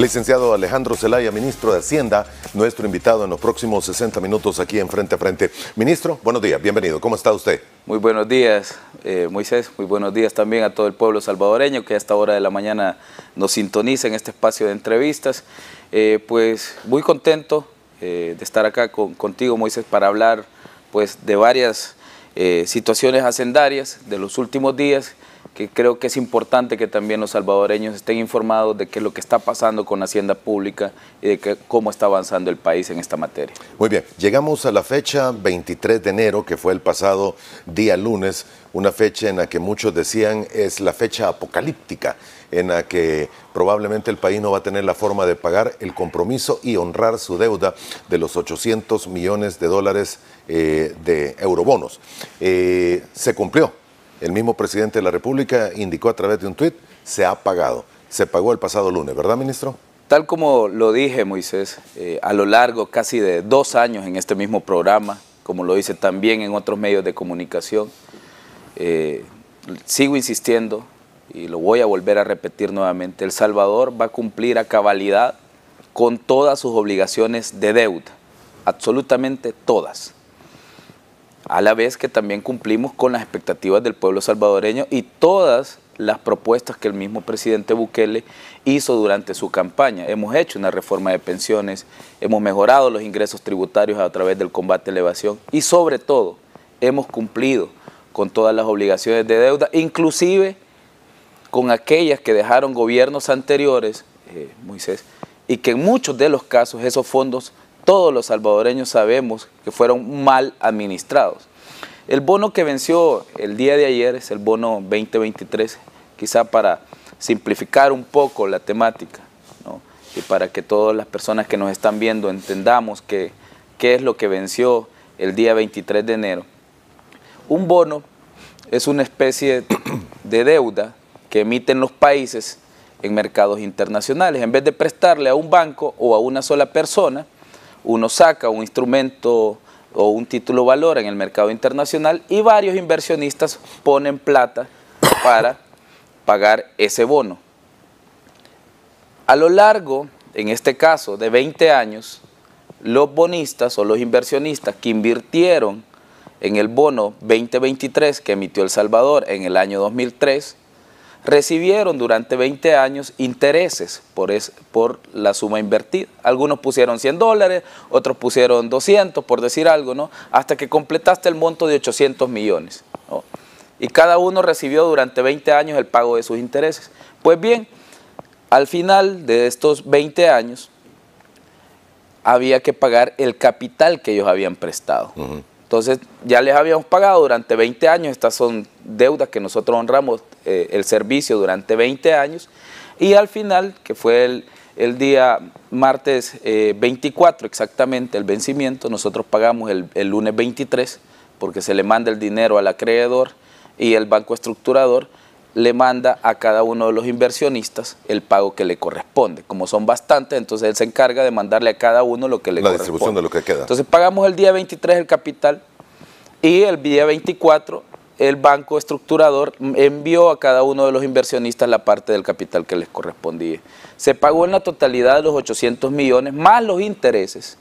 Licenciado Alejandro Zelaya, ministro de Hacienda, nuestro invitado en los próximos 60 minutos aquí en Frente a Frente. Ministro, buenos días, bienvenido. ¿Cómo está usted? Muy buenos días, eh, Moisés. Muy buenos días también a todo el pueblo salvadoreño que a esta hora de la mañana nos sintoniza en este espacio de entrevistas. Eh, pues muy contento eh, de estar acá contigo, Moisés, para hablar pues, de varias situaciones hacendarias de los últimos días que creo que es importante que también los salvadoreños estén informados de qué es lo que está pasando con Hacienda Pública y de cómo está avanzando el país en esta materia. Muy bien, llegamos a la fecha 23 de enero, que fue el pasado día lunes, una fecha en la que muchos decían es la fecha apocalíptica, en la que probablemente el país no va a tener la forma de pagar el compromiso y honrar su deuda de los 800 millones de dólares eh, de eurobonos. Eh, se cumplió el mismo presidente de la República indicó a través de un tuit, se ha pagado. Se pagó el pasado lunes, ¿verdad, ministro? Tal como lo dije, Moisés, eh, a lo largo casi de dos años en este mismo programa, como lo hice también en otros medios de comunicación, eh, sigo insistiendo y lo voy a volver a repetir nuevamente, El Salvador va a cumplir a cabalidad con todas sus obligaciones de deuda, absolutamente todas a la vez que también cumplimos con las expectativas del pueblo salvadoreño y todas las propuestas que el mismo presidente Bukele hizo durante su campaña. Hemos hecho una reforma de pensiones, hemos mejorado los ingresos tributarios a través del combate a la evasión y sobre todo hemos cumplido con todas las obligaciones de deuda, inclusive con aquellas que dejaron gobiernos anteriores, eh, Moisés, y que en muchos de los casos esos fondos todos los salvadoreños sabemos que fueron mal administrados. El bono que venció el día de ayer es el bono 2023, quizá para simplificar un poco la temática y para que todas las personas que nos están viendo entendamos qué es lo que venció el día 23 de enero. Un bono es una especie de deuda que emiten los países en mercados internacionales. En vez de prestarle a un banco o a una sola persona, uno saca un instrumento o un título valor en el mercado internacional y varios inversionistas ponen plata para pagar ese bono. A lo largo, en este caso, de 20 años, los bonistas o los inversionistas que invirtieron en el bono 2023 que emitió El Salvador en el año 2003, recibieron durante 20 años intereses por, por la suma invertida. Algunos pusieron 100 dólares, otros pusieron 200, por decir algo, ¿no? Hasta que completaste el monto de 800 millones. Y cada uno recibió durante 20 años el pago de sus intereses. Pues bien, al final de estos 20 años, había que pagar el capital que ellos habían prestado. Entonces, ya les habíamos pagado durante 20 años, estas son deudas que nosotros honramos eh, el servicio durante 20 años, y al final, que fue el, día martes 24 eh, exactamente, el vencimiento, nosotros pagamos el, el lunes 23, porque se le manda el dinero al acreedor y el banco estructurador, le manda a cada uno de los inversionistas el pago que le corresponde. Como son bastantes, entonces él se encarga de mandarle a cada uno lo que le corresponde. La distribución de lo que queda. Entonces pagamos el día 23 el capital y el día 24 el banco estructurador envió a cada uno de los inversionistas la parte del capital que les correspondía. Se pagó en la totalidad de los 800 millones más los intereses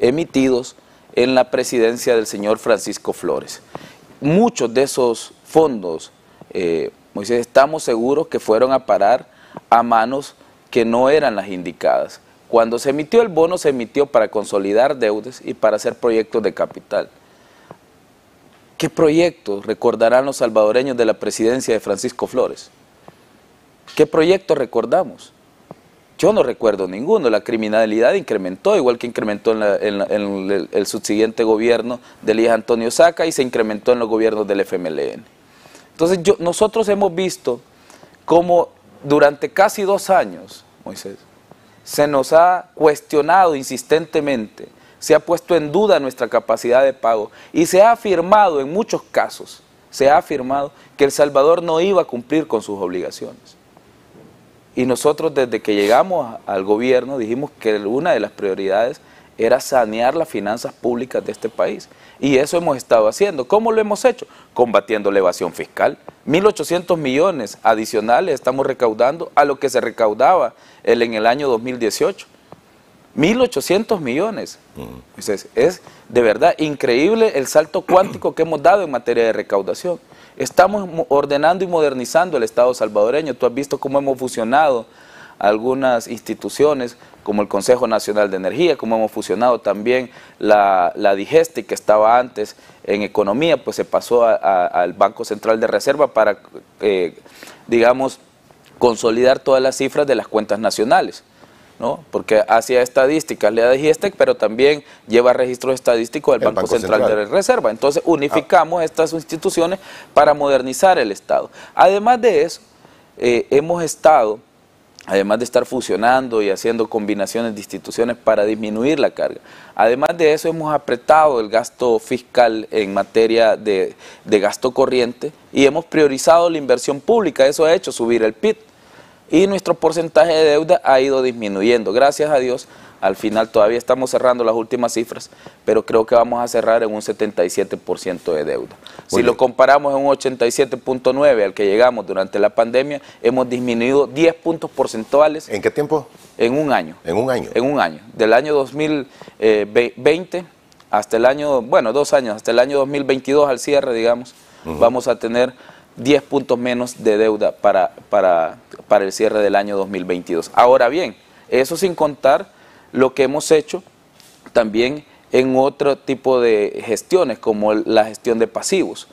emitidos en la presidencia del señor Francisco Flores. Muchos de esos fondos eh, Moisés, estamos seguros que fueron a parar a manos que no eran las indicadas. Cuando se emitió el bono, se emitió para consolidar deudas y para hacer proyectos de capital. ¿Qué proyectos recordarán los salvadoreños de la presidencia de Francisco Flores? ¿Qué proyectos recordamos? Yo no recuerdo ninguno. La criminalidad incrementó, igual que incrementó en, el, subsiguiente gobierno de Elías Antonio Saca y se incrementó en los gobiernos del FMLN. Entonces nosotros hemos visto cómo durante casi dos años, Moisés, se nos ha cuestionado insistentemente, se ha puesto en duda nuestra capacidad de pago y se ha afirmado en muchos casos, se ha afirmado que El Salvador no iba a cumplir con sus obligaciones. Y nosotros desde que llegamos al gobierno dijimos que una de las prioridades era sanear las finanzas públicas de este país. Y eso hemos estado haciendo. ¿Cómo lo hemos hecho? Combatiendo la evasión fiscal. 1.800 millones adicionales estamos recaudando a lo que se recaudaba en el año 2018. 1.800 millones. es de verdad increíble el salto cuántico que hemos dado en materia de recaudación. Estamos ordenando y modernizando el Estado salvadoreño. Tú has visto cómo hemos fusionado algunas instituciones como el Consejo Nacional de Energía, como hemos fusionado también la, la Digesti que estaba antes en economía, pues se pasó al Banco Central de Reserva para, eh, digamos, consolidar todas las cifras de las cuentas nacionales. ¿no? porque hacía estadísticas, le da Digestec, pero también lleva registros estadísticos del Banco, Central, de Reserva. Entonces unificamos estas instituciones para modernizar el Estado. Además de eso, eh, hemos estado además de estar fusionando y haciendo combinaciones de instituciones para disminuir la carga. Además de eso, hemos apretado el gasto fiscal en materia de, gasto corriente y hemos priorizado la inversión pública. Eso ha hecho subir el PIB y nuestro porcentaje de deuda ha ido disminuyendo. Gracias a Dios, al final todavía estamos cerrando las últimas cifras, pero creo que vamos a cerrar en un 77% de deuda. si lo comparamos en un 87.9 al que llegamos durante la pandemia, hemos disminuido 10 puntos porcentuales. ¿En qué tiempo? En un año. En un año. En un año. Del año 2020 hasta el año, bueno, dos años, hasta el año 2022 al cierre, digamos, vamos a tener 10 puntos menos de deuda para, para, para el cierre del año 2022. Ahora bien, eso sin contar lo que hemos hecho también en otro tipo de gestiones, como la gestión de pasivos.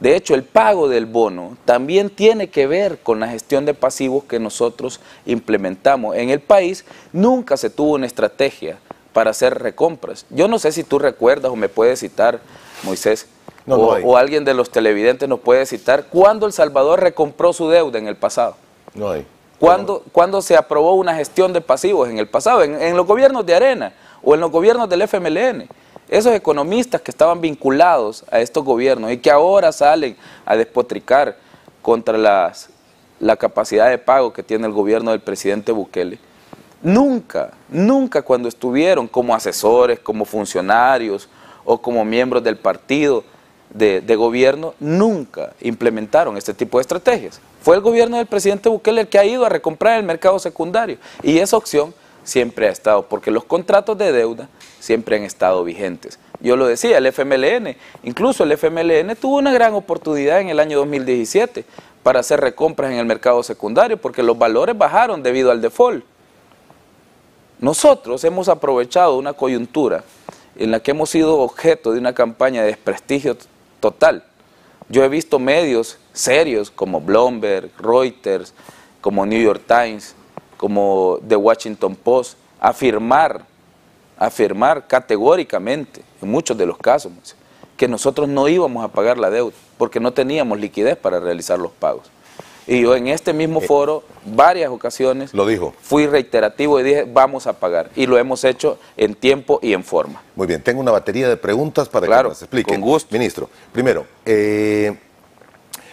De hecho, el pago del bono también tiene que ver con la gestión de pasivos que nosotros implementamos. En el país nunca se tuvo una estrategia para hacer recompras. Yo no sé si tú recuerdas o me puedes citar, Moisés, o, alguien de los televidentes nos puede citar, cuándo El Salvador recompró su deuda en el pasado. No hay. ¿Cuándo, se aprobó una gestión de pasivos en el pasado? En, los gobiernos de Arena o en los gobiernos del FMLN. Esos economistas que estaban vinculados a estos gobiernos y que ahora salen a despotricar contra las, la capacidad de pago que tiene el gobierno del presidente Bukele, nunca, nunca cuando estuvieron como asesores, como funcionarios o como miembros del partido, de, gobierno nunca implementaron este tipo de estrategias. Fue el gobierno del presidente Bukele el que ha ido a recomprar el mercado secundario y esa opción siempre ha estado, porque los contratos de deuda siempre han estado vigentes. Yo lo decía, el FMLN, incluso el FMLN tuvo una gran oportunidad en el año 2017 para hacer recompras en el mercado secundario, porque los valores bajaron debido al default. Nosotros hemos aprovechado una coyuntura en la que hemos sido objeto de una campaña de desprestigio total. Yo he visto medios serios como Bloomberg, Reuters, como New York Times, como The Washington Post, afirmar, afirmar categóricamente, en muchos de los casos, que nosotros no íbamos a pagar la deuda, porque no teníamos liquidez para realizar los pagos. Y yo en este mismo eh, foro, varias ocasiones, lo dijo. fui reiterativo y dije, vamos a pagar. Y lo hemos hecho en tiempo y en forma. Muy bien, tengo una batería de preguntas para que nos explique. Con gusto. Ministro, primero, eh,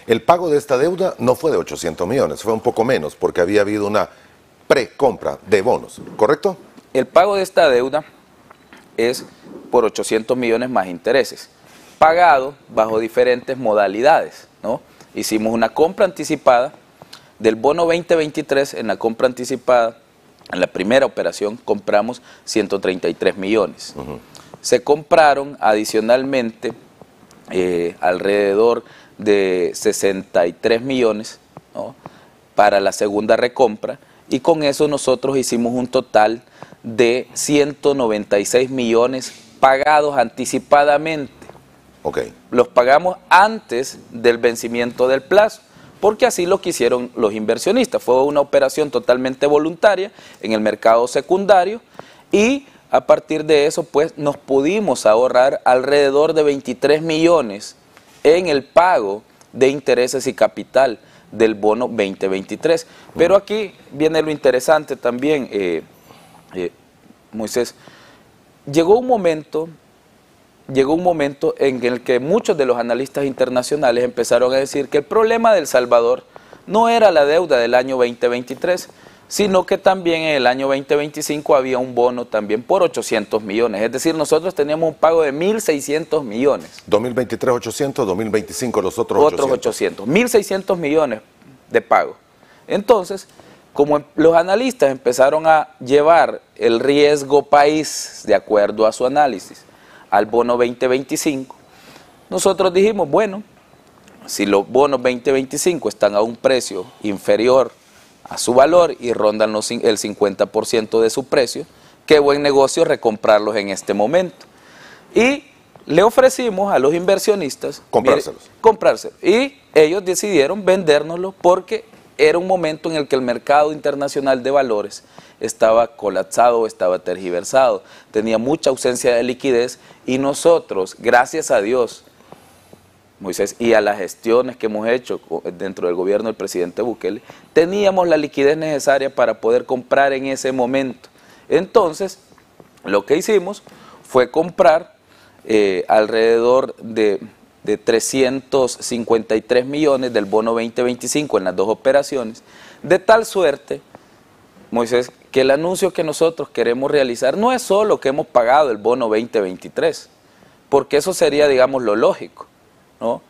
el pago de esta deuda no fue de 800 millones, fue un poco menos, porque había habido una precompra de bonos, ¿correcto? El pago de esta deuda es por 800 millones más intereses, pagado bajo diferentes modalidades, ¿no? Hicimos una compra anticipada del bono 2023, en la compra anticipada, en la primera operación compramos 133 millones. Se compraron adicionalmente eh, alrededor de 63 millones para la segunda recompra. Y con eso nosotros hicimos un total de 196 millones pagados anticipadamente los pagamos antes del vencimiento del plazo, porque así lo quisieron los inversionistas. Fue una operación totalmente voluntaria en el mercado secundario y a partir de eso pues nos pudimos ahorrar alrededor de 23 millones en el pago de intereses y capital del bono 2023. Pero aquí viene lo interesante también, eh, eh, Moisés. Llegó un momento llegó un momento en el que muchos de los analistas internacionales empezaron a decir que el problema del Salvador no era la deuda del año 2023, sino que también en el año 2025 había un bono también por 800 millones. Es decir, nosotros teníamos un pago de 1.600 millones. 2023 800, 2025 los otros 800. Otros 800. 1.600 millones de pago. Entonces, como em, los analistas empezaron a llevar el riesgo país de acuerdo a su análisis al bono 2025, nosotros dijimos, bueno, si los bonos 2025 están a un precio inferior a su valor y rondan los, el 50% de su precio, qué buen negocio recomprarlos en este momento. Y le ofrecimos a los inversionistas comprárselos. comprárselos. Y ellos decidieron vendérnoslo porque era un momento en el que el mercado internacional de valores estaba colapsado, estaba tergiversado, tenía mucha ausencia de liquidez y nosotros, gracias a Dios, Moisés, y a las gestiones que hemos hecho dentro del gobierno del presidente Bukele, teníamos la liquidez necesaria para poder comprar en ese momento. Entonces, lo que hicimos fue comprar eh, alrededor de, de 353 millones del bono 2025 en las dos operaciones, de tal suerte, Moisés, que el anuncio que nosotros queremos realizar no es solo que hemos pagado el bono 2023, porque eso sería, digamos, lo lógico ¿no?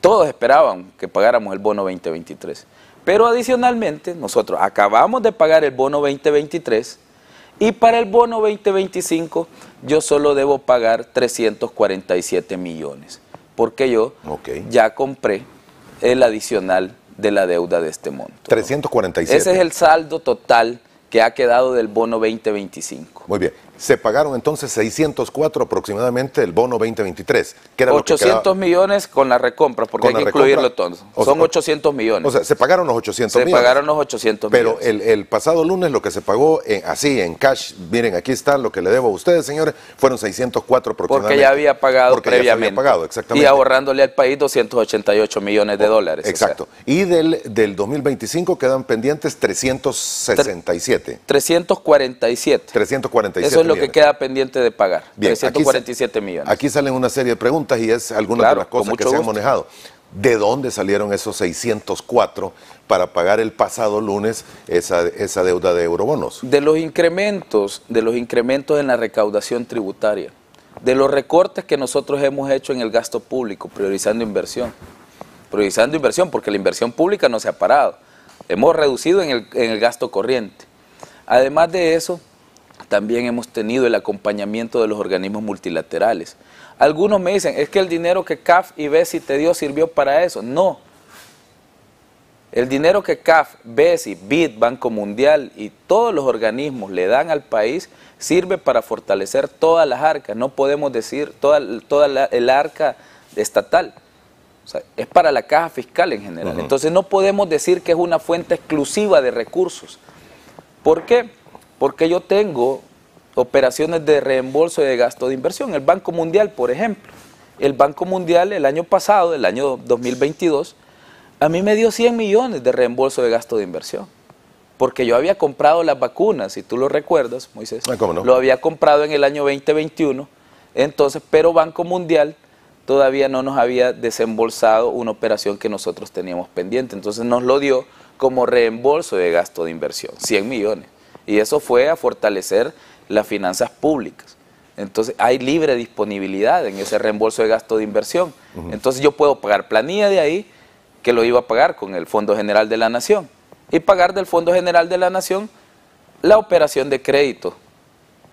Todos esperaban que pagáramos el bono 2023. Pero adicionalmente, nosotros acabamos de pagar el bono 2023 y para el bono 2025 yo solo debo pagar 347 millones, porque yo ya compré el adicional de la deuda de este monto. 347. Ese es el saldo total que ha quedado del bono 2025. Muy bien. Se pagaron entonces 604 aproximadamente el bono 2023. Que era 800 millones con la recompra, porque hay que incluirlo todo. Son 800 millones. O sea, se pagaron los 800 millones. Se pagaron los 800 Pero millones. Pero el, pasado lunes lo que se pagó eh, así, en cash, miren, aquí está lo que le debo a ustedes, señores, fueron 604 aproximadamente. Porque ya había pagado porque previamente. Ya había pagado, exactamente. Y ahorrándole al país 288 millones de dólares. Exacto. Y del, del 2025 quedan pendientes 367. 347. 347. Eso es lo que queda pendiente de pagar. 347 millones. Aquí salen una serie de preguntas y es algunas de las cosas que se han manejado. ¿De dónde salieron esos 604 para pagar el pasado lunes esa, esa deuda de eurobonos? De los incrementos, de los incrementos en la recaudación tributaria, de los recortes que nosotros hemos hecho en el gasto público, priorizando inversión. Priorizando inversión, porque la inversión pública no se ha parado. Hemos reducido en el, en el gasto corriente. Además de eso, también hemos tenido el acompañamiento de los organismos multilaterales. Algunos me dicen, es que el dinero que CAF y BESI te dio sirvió para eso. No. El dinero que CAF, BESI, BID, Banco Mundial y todos los organismos le dan al país sirve para fortalecer todas las arcas. No podemos decir toda, toda el arca estatal. es para la caja fiscal en general. Entonces no podemos decir que es una fuente exclusiva de recursos. ¿Por qué? Porque yo tengo operaciones de reembolso de gasto de inversión. El Banco Mundial, por ejemplo. El Banco Mundial el año pasado, el año 2022, a mí me dio 100 millones de reembolso de gasto de inversión. Porque yo había comprado las vacunas, si tú lo recuerdas, Moisés. Ah, lo había comprado en el año 2021. Entonces, pero Banco Mundial todavía no nos había desembolsado una operación que nosotros teníamos pendiente. Entonces nos lo dio como reembolso de gasto de inversión, 100 millones. Y eso fue a fortalecer las finanzas públicas. Entonces hay libre disponibilidad en ese reembolso de gasto de inversión. Entonces yo puedo pagar planilla de ahí, que lo iba a pagar con el Fondo General de la Nación, y pagar del Fondo General de la Nación la operación de crédito.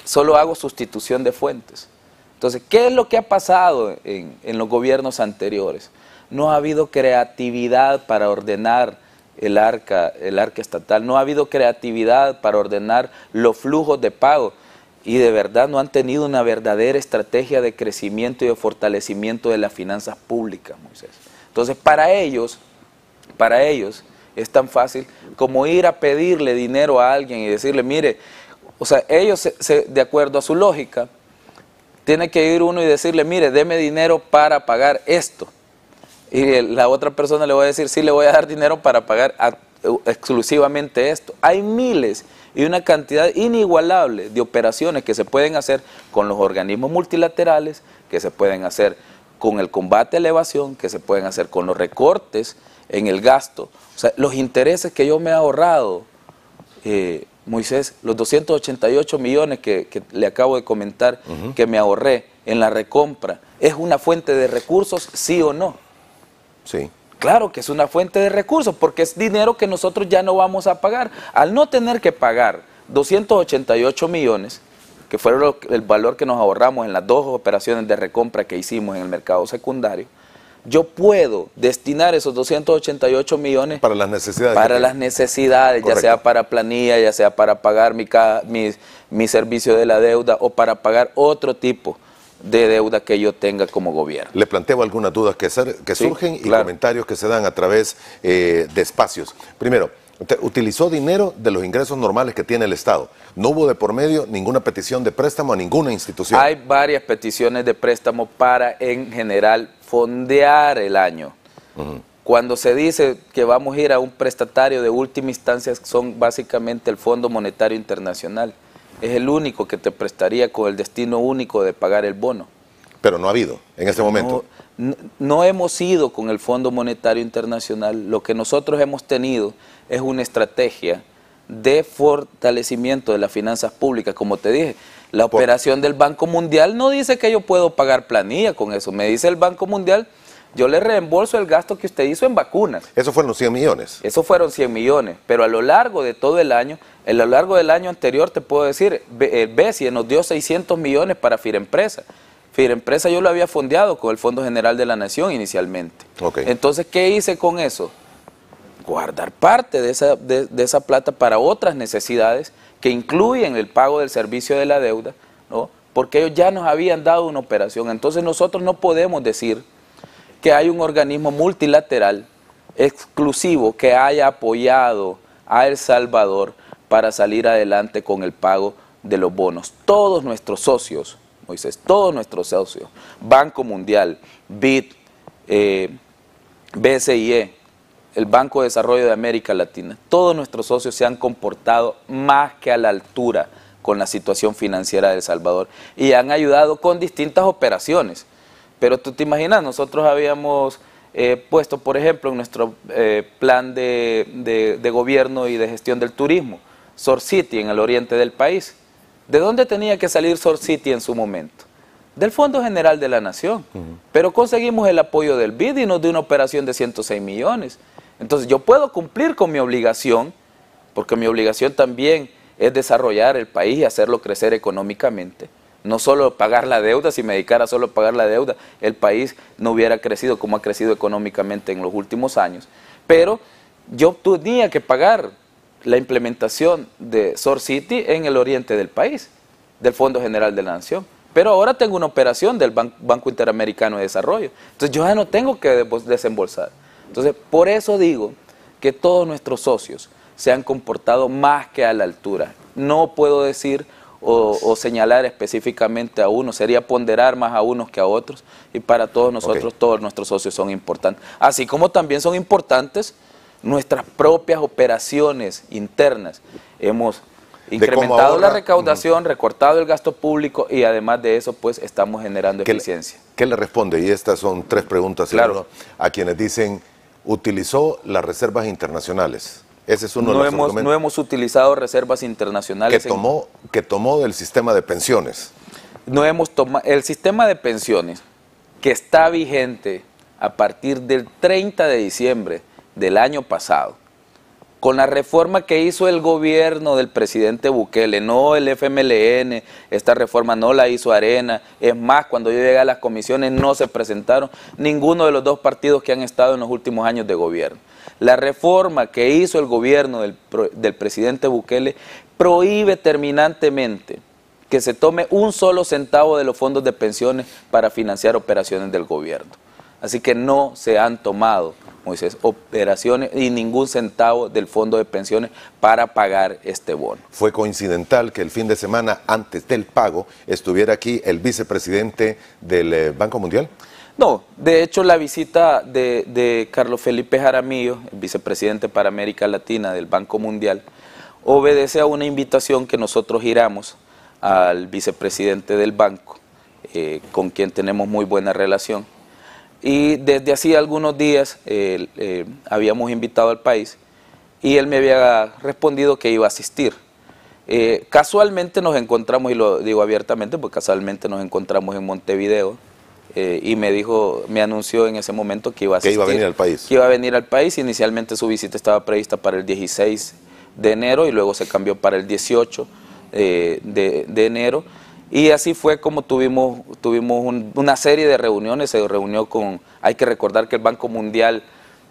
Solo hago sustitución de fuentes. Entonces, ¿qué es lo que ha pasado en, en los gobiernos anteriores? No ha habido creatividad para ordenar el arca, el arca estatal. No ha habido creatividad para ordenar los flujos de pago y de verdad no han tenido una verdadera estrategia de crecimiento y de fortalecimiento de las finanzas públicas. Entonces, para ellos, para ellos es tan fácil como ir a pedirle dinero a alguien y decirle, mire, o sea, ellos, de acuerdo a su lógica, tiene que ir uno y decirle, mire, deme dinero para pagar esto y la otra persona le va a decir, sí, le voy a dar dinero para pagar exclusivamente esto. Hay miles y una cantidad inigualable de operaciones que se pueden hacer con los organismos multilaterales, que se pueden hacer con el combate a la evasión, que se pueden hacer con los recortes en el gasto. O sea, los intereses que yo me he ahorrado eh, Moisés, los 288 millones que, le acabo de comentar que me ahorré en la recompra, ¿es una fuente de recursos, sí o no? Sí. Claro que es una fuente de recursos, porque es dinero que nosotros ya no vamos a pagar. Al no tener que pagar 288 millones, que fue el valor que nos ahorramos en las dos operaciones de recompra que hicimos en el mercado secundario, yo puedo destinar esos 288 millones para las necesidades. Para las necesidades, ya sea para planilla, ya sea para pagar mi, mi, servicio de la deuda o para pagar otro tipo de deuda que yo tenga como gobierno. Le planteo algunas dudas que, que surgen y comentarios que se dan a través eh, de espacios. Primero, utilizó dinero de los ingresos normales que tiene el Estado. No hubo de por medio ninguna petición de préstamo a ninguna institución. Hay varias peticiones de préstamo para, en general, fondear el año. Cuando se dice que vamos a ir a un prestatario de última instancia, son básicamente el Fondo Monetario Internacional. Es el único que te prestaría con el destino único de pagar el bono. Pero no ha habido en este momento. no hemos ido con el Fondo Monetario Internacional. Lo que nosotros hemos tenido es una estrategia de fortalecimiento de las finanzas públicas. Como te dije, la operación del Banco Mundial no dice que yo puedo pagar planilla con eso. Me dice el Banco Mundial, yo le reembolso el gasto que usted hizo en vacunas. Eso fueron 100 millones. Eso fueron 100 millones, pero a lo largo de todo el año, a lo largo del año anterior te puedo decir, Bessie nos dio 600 millones para Firempresa. Firempresa yo lo había fondeado con el Fondo General de la Nación inicialmente. Entonces, ¿qué hice con eso? guardar parte de esa, de, esa plata para otras necesidades que incluyen el pago del servicio de la deuda, ¿no? porque ellos ya nos habían dado una operación. Entonces nosotros no podemos decir que hay un organismo multilateral exclusivo que haya apoyado a El Salvador para salir adelante con el pago de los bonos. Todos nuestros socios, Moisés, todos nuestros socios, Banco Mundial, BID, eh, BCIE, el Banco de Desarrollo de América Latina, todos nuestros socios se han comportado más que a la altura con la situación financiera de El Salvador y han ayudado con distintas operaciones. Pero tú te imaginas, nosotros habíamos eh, puesto, por ejemplo, en nuestro eh, plan de, gobierno y de gestión del turismo, Sor City en el oriente del país. ¿De dónde tenía que salir Sor City en su momento? Del Fondo General de la Nación. Pero conseguimos el apoyo del BID y nos dio una operación de 106 millones. Entonces yo puedo cumplir con mi obligación, porque mi obligación también es desarrollar el país y hacerlo crecer económicamente. No solo pagar la deuda, si me dedicara solo a pagar la deuda, el país no hubiera crecido como ha crecido económicamente en los últimos años. Pero yo tenía que pagar la implementación de SOR City en el oriente del país, del Fondo General de la Nación. Pero ahora tengo una operación del Banco Interamericano de Desarrollo. Entonces yo ya no tengo que desembolsar. Entonces, por eso digo que todos nuestros socios se han comportado más que a la altura. No puedo decir o, señalar específicamente a uno, sería ponderar más a unos que a otros y para todos nosotros, todos nuestros socios son importantes. Así como también son importantes nuestras propias operaciones internas. Hemos incrementado la recaudación, recortado el gasto público y además de eso pues estamos generando eficiencia. ¿Qué le responde? Y estas son tres preguntas claro. a quienes dicen utilizó las reservas internacionales. Ese es uno no de los hemos, No hemos utilizado reservas internacionales. Que tomó, que tomó del sistema de pensiones. No hemos tomado... El sistema de pensiones que está vigente a partir del 30 de diciembre del año pasado, con la reforma que hizo el gobierno del presidente Bukele, no el FMLN, esta reforma no la hizo Arena, es más, cuando yo llegué a las comisiones no se presentaron ninguno de los dos partidos que han estado en los últimos años de gobierno. La reforma que hizo el gobierno del, del presidente Bukele prohíbe terminantemente que se tome un solo centavo de los fondos de pensiones para financiar operaciones del gobierno. Así que no se han tomado Moisés, operaciones y ningún centavo del fondo de pensiones para pagar este bono. Fue coincidental que el fin de semana antes del pago estuviera aquí el vicepresidente del eh, Banco Mundial. No, de hecho la visita de, Carlos Felipe Jaramillo, el vicepresidente para América Latina del Banco Mundial, obedece a una invitación que nosotros giramos al vicepresidente del banco, eh, con quien tenemos muy buena relación y desde hacía algunos días eh, habíamos invitado al país y él me había respondido que iba a asistir. Eh, casualmente nos encontramos, y lo digo abiertamente, porque casualmente nos encontramos en Montevideo, eh, y me dijo, me anunció en ese momento que iba a Que iba a venir al país. Que iba a venir al país. Inicialmente su visita estaba prevista para el 16 de enero y luego se cambió para el 18 eh, de, enero. Y así fue como tuvimos, tuvimos una serie de reuniones. Se reunió con, hay que recordar que el Banco Mundial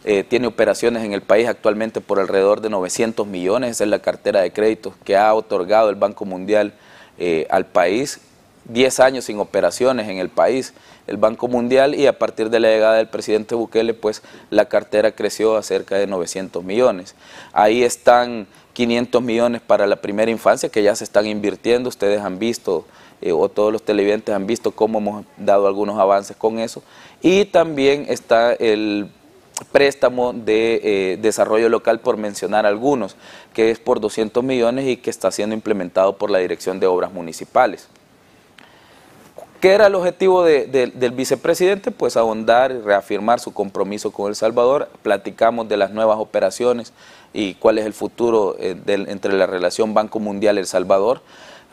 eh, tiene operaciones en el país actualmente por alrededor de 900 millones. Esa es la cartera de créditos que ha otorgado el Banco Mundial al país. 10 años sin operaciones en el país el Banco Mundial y a partir de la llegada del presidente Bukele, pues la cartera creció a cerca de 900 millones. Ahí están 500 millones para la primera infancia que ya se están invirtiendo, ustedes han visto eh, o todos los televidentes han visto cómo hemos dado algunos avances con eso. Y también está el préstamo de eh, desarrollo local, por mencionar algunos, que es por 200 millones y que está siendo implementado por la Dirección de Obras Municipales. ¿Qué era el objetivo del vicepresidente? Pues ahondar y reafirmar su compromiso con El Salvador. Platicamos de las nuevas operaciones y cuál es el futuro eh, entre la relación Banco Mundial-El Salvador.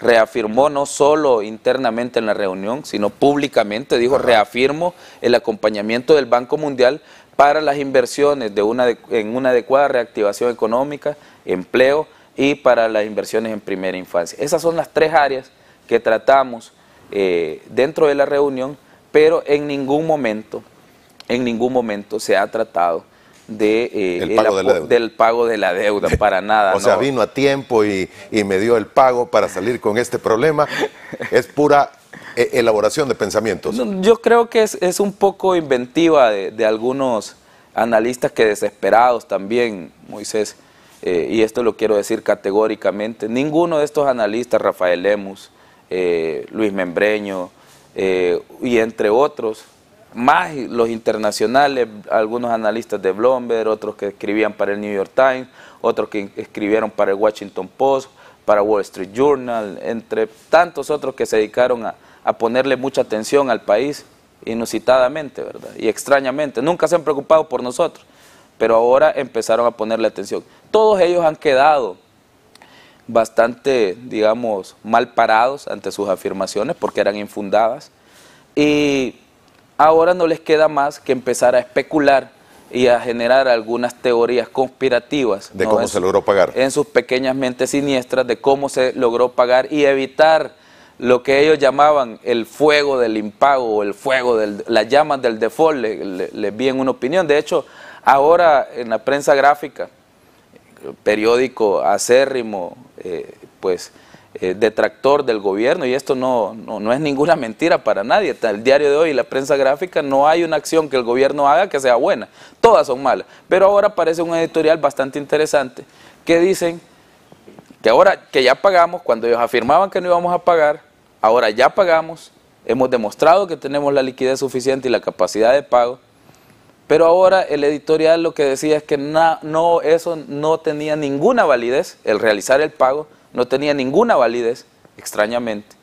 Reafirmó no solo internamente en la reunión, sino públicamente, dijo, reafirmo el acompañamiento del Banco Mundial para las inversiones de una, en una adecuada reactivación económica, empleo y para las inversiones en primera infancia. Esas son las tres áreas que tratamos eh, dentro de la reunión, pero en ningún momento, en ningún momento se ha tratado de, eh, pago del pago de la deuda, para nada. o sea, vino a tiempo y, me dio el pago para salir con este problema. es pura eh, elaboración de pensamientos. Yo creo que es, un poco inventiva de, algunos analistas que desesperados también, Moisés, y esto lo quiero decir categóricamente, ninguno de estos analistas, Rafael Lemus, eh, Luis Membreño eh, y entre otros, más los internacionales, algunos analistas de Bloomberg, otros que escribían para el New York Times, otros que escribieron para el Washington Post, para Wall Street Journal, entre tantos otros que se dedicaron a, a ponerle mucha atención al país, inusitadamente, ¿verdad? Y extrañamente, nunca se han preocupado por nosotros, pero ahora empezaron a ponerle atención. Todos ellos han quedado bastante, digamos, mal parados ante sus afirmaciones porque eran infundadas. Y ahora no les queda más que empezar a especular y a generar algunas teorías conspirativas. De cómo se logró pagar. En sus pequeñas mentes siniestras de cómo se logró pagar y evitar lo que ellos llamaban el fuego del impago o el fuego de las llamas del default, les le, vi en una opinión. De hecho, ahora en la prensa gráfica, periódico acérrimo, eh, pues eh, detractor del gobierno y esto no, no, es ninguna mentira para nadie. El diario de hoy la prensa gráfica no hay una acción que el gobierno haga que sea buena, todas son malas. Pero ahora aparece un editorial bastante interesante que dicen que ahora que ya pagamos, cuando ellos afirmaban que no íbamos a pagar, ahora ya pagamos, hemos demostrado que tenemos la liquidez suficiente y la capacidad de pago, pero ahora el editorial lo que decía es que no, eso no tenía ninguna validez, el realizar el pago no tenía ninguna validez, extrañamente,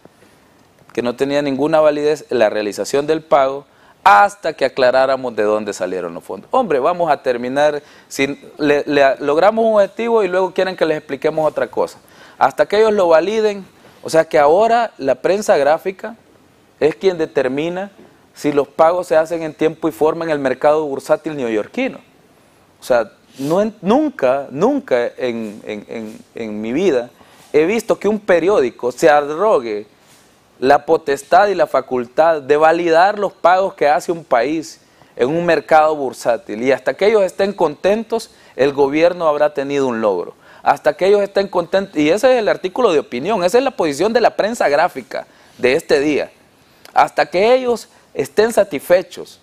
que no tenía ninguna validez la realización del pago hasta que aclaráramos de dónde salieron los fondos. Hombre, vamos a terminar, sin, logramos un objetivo y luego quieren que les expliquemos otra cosa. Hasta que ellos lo validen, o sea que ahora la prensa gráfica es quien determina si los pagos se hacen en tiempo y forma en el mercado bursátil neoyorquino. O sea, nunca, nunca en, mi vida he visto que un periódico se arrogue la potestad y la facultad de validar los pagos que hace un país en un mercado bursátil. Y hasta que ellos estén contentos, el gobierno habrá tenido un logro. Hasta que ellos estén contentos, y ese es el artículo de opinión, esa es la posición de la prensa gráfica de este día. Hasta que ellos estén satisfechos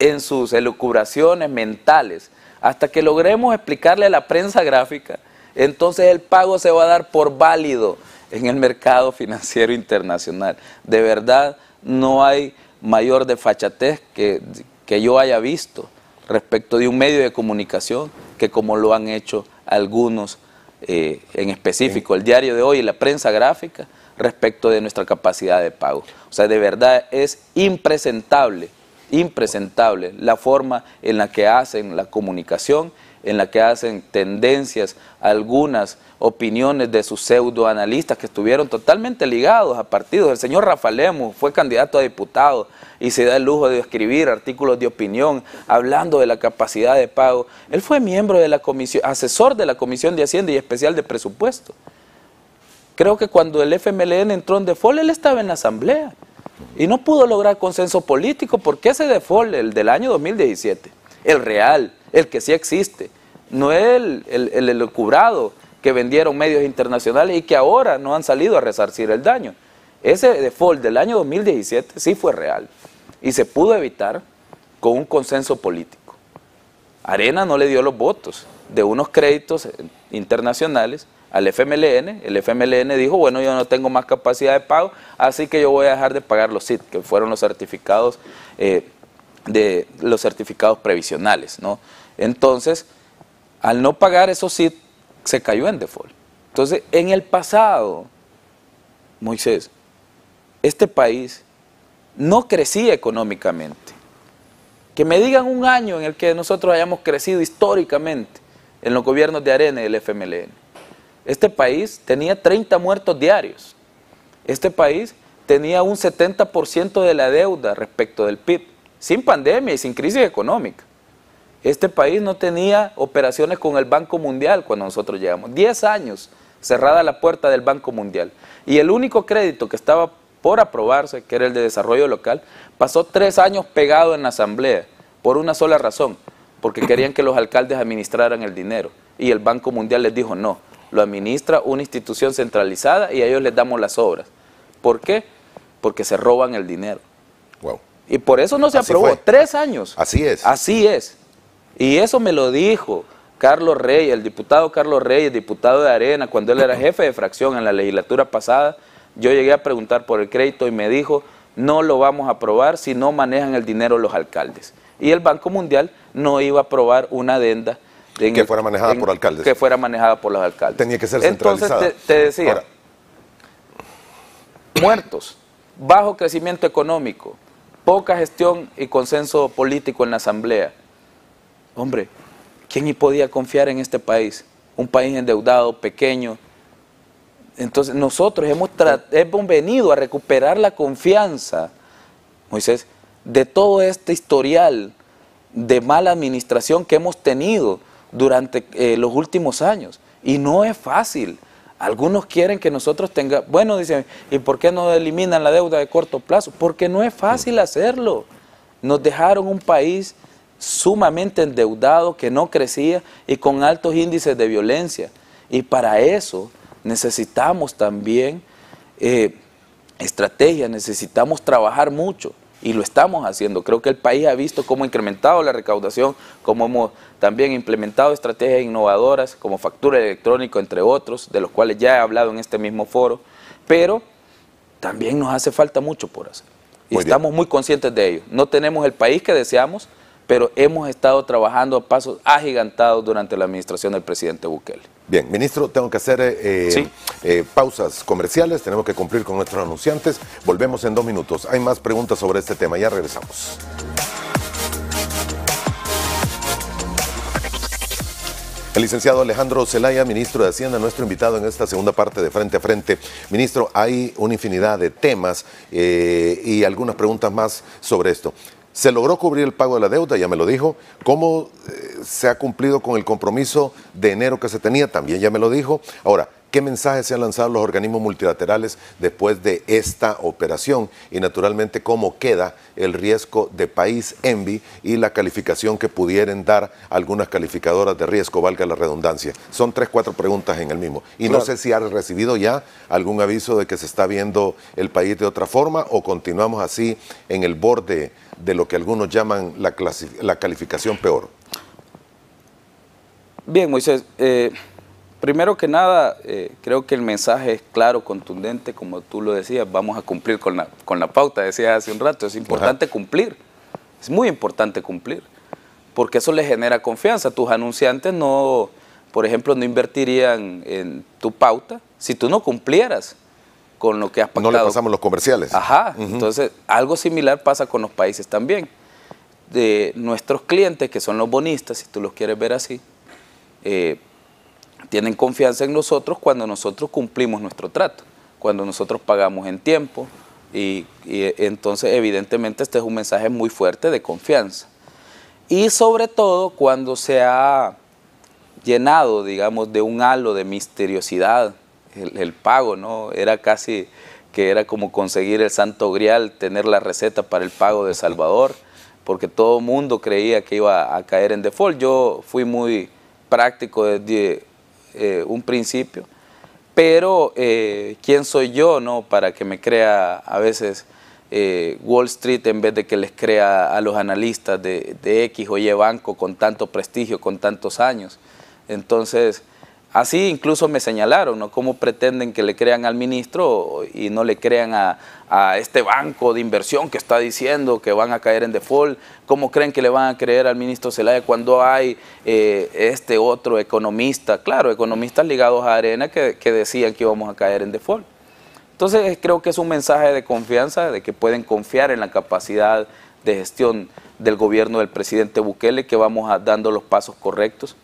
en sus elucubraciones mentales, hasta que logremos explicarle a la prensa gráfica, entonces el pago se va a dar por válido en el mercado financiero internacional. De verdad, no hay mayor desfachatez que, que yo haya visto respecto de un medio de comunicación que como lo han hecho algunos eh, en específico, el diario de hoy y la prensa gráfica, respecto de nuestra capacidad de pago. O sea, de verdad es impresentable, impresentable la forma en la que hacen la comunicación en la que hacen tendencias algunas opiniones de sus pseudoanalistas que estuvieron totalmente ligados a partidos. El señor Rafalemo fue candidato a diputado y se da el lujo de escribir artículos de opinión hablando de la capacidad de pago. Él fue miembro de la comisión, asesor de la Comisión de Hacienda y especial de presupuesto. Creo que cuando el FMLN entró en default, él estaba en la asamblea y no pudo lograr consenso político porque ese default, el del año 2017, el real, el que sí existe, no es el, el, el que vendieron medios internacionales y que ahora no han salido a resarcir el daño. Ese default del año 2017 sí fue real y se pudo evitar con un consenso político. Arena no le dio los votos de unos créditos internacionales al FMLN, el FMLN dijo, bueno, yo no tengo más capacidad de pago, así que yo voy a dejar de pagar los CIT, que fueron los certificados, eh, de, los certificados previsionales, ¿no? Entonces, al no pagar esos CIT, se cayó en default. Entonces, en el pasado, Moisés, este país no crecía económicamente. Que me digan un año en el que nosotros hayamos crecido históricamente en los gobiernos de Arena y del FMLN. Este país tenía 30 muertos diarios. Este país tenía un 70% de la deuda respecto del PIB, sin pandemia y sin crisis económica. Este país no tenía operaciones con el Banco Mundial cuando nosotros llegamos. 10 años cerrada la puerta del Banco Mundial. Y el único crédito que estaba por aprobarse, que era el de desarrollo local, pasó tres años pegado en la asamblea, por una sola razón, porque querían que los alcaldes administraran el dinero. Y el Banco Mundial les dijo, no, lo administra una institución centralizada y a ellos les damos las obras. ¿Por qué? Porque se roban el dinero. Wow. Y por eso no se aprobó. Tres años. Así es. Así es. Y eso me lo dijo Carlos Reyes, el diputado Carlos Reyes, diputado de Arena, cuando él era jefe de fracción en la legislatura pasada. Yo llegué a preguntar por el crédito y me dijo, no lo vamos a aprobar si no manejan el dinero los alcaldes. Y el Banco Mundial no iba a aprobar una adenda que fuera manejada por alcaldes. Que fuera manejada por los alcaldes. Tenía que ser centralizada. Entonces te, decía, muertos, bajo crecimiento económico, poca gestión y consenso político en la asamblea. Hombre, ¿quién podía confiar en este país? Un país endeudado, pequeño. Entonces nosotros hemos, hemos venido a recuperar la confianza, Moisés, de todo este historial de mala administración que hemos tenido durante eh, los últimos años. Y no es fácil. Algunos quieren que nosotros tengamos, bueno, dicen, ¿y por qué no eliminan la deuda de corto plazo? Porque no es fácil hacerlo. Nos dejaron un país sumamente endeudado, que no crecía y con altos índices de violencia. Y para eso necesitamos también eh, estrategias, necesitamos trabajar mucho y lo estamos haciendo. Creo que el país ha visto cómo ha incrementado la recaudación, cómo hemos también implementado estrategias innovadoras como factura electrónica, entre otros, de los cuales ya he hablado en este mismo foro, pero también nos hace falta mucho por hacer. Y estamos muy conscientes de ello. No tenemos el país que deseamos, pero hemos estado trabajando a pasos agigantados durante la administración del presidente Bukele. Bien, ministro, tengo que hacer eh, eh, pausas comerciales, tenemos que cumplir con nuestros anunciantes. Volvemos en dos minutos. Hay más preguntas sobre este tema, ya regresamos. El licenciado Alejandro Zelaya, ministro de Hacienda, nuestro invitado en esta segunda parte de Frente a Frente. Ministro, hay una infinidad de temas eh, y algunas preguntas más sobre esto. Se logró cubrir el pago de la deuda, ya me lo dijo. ¿Cómo eh, se ha cumplido con el compromiso de enero que se tenía? También ya me lo dijo. Ahora, ¿qué mensajes se han lanzado los organismos multilaterales después de esta operación? Y naturalmente, ¿cómo queda el riesgo de país envy y la calificación que pudieran dar algunas calificadoras de riesgo, valga la redundancia? Son tres, cuatro preguntas en el mismo. Y no sé si ha recibido ya algún aviso de que se está viendo el país de otra forma o continuamos así en el borde de lo que algunos llaman la, la calificación peor? Bien, Moisés. Eh, primero que nada, eh, creo que el mensaje es claro, contundente, como tú lo decías, vamos a cumplir con la, con la pauta, decías hace un rato, es importante cumplir, es muy importante cumplir, porque eso le genera confianza. Tus anunciantes no, por ejemplo, no invertirían en tu pauta si tú no cumplieras con lo que has pactado. No le pasamos los comerciales. Ajá, entonces algo similar pasa con los países también. De nuestros clientes, que son los bonistas, si tú los quieres ver así, eh, tienen confianza en nosotros cuando nosotros cumplimos nuestro trato, cuando nosotros pagamos en tiempo y, entonces evidentemente este es un mensaje muy fuerte de confianza. Y sobre todo cuando se ha llenado, digamos, de un halo de misteriosidad el, pago, ¿no? Era casi que era como conseguir el santo grial, tener la receta para el pago de Salvador, porque todo mundo creía que iba a caer en default. Yo fui muy práctico desde eh, un principio, pero eh, ¿quién soy yo no para que me crea a veces eh, Wall Street en vez de que les crea a los analistas de, de X o Y banco con tanto prestigio, con tantos años? Entonces, Así incluso me señalaron, ¿no? ¿Cómo pretenden que le crean al ministro y no le crean a, este banco de inversión que está diciendo que van a caer en default? ¿Cómo creen que le van a creer al ministro Zelaya cuando hay eh, este otro economista? Claro, economistas ligados a Arena que, decían que íbamos a caer en default. Entonces creo que es un mensaje de confianza, de que pueden confiar en la capacidad de gestión del gobierno del presidente Bukele, que vamos a, dando los pasos correctos.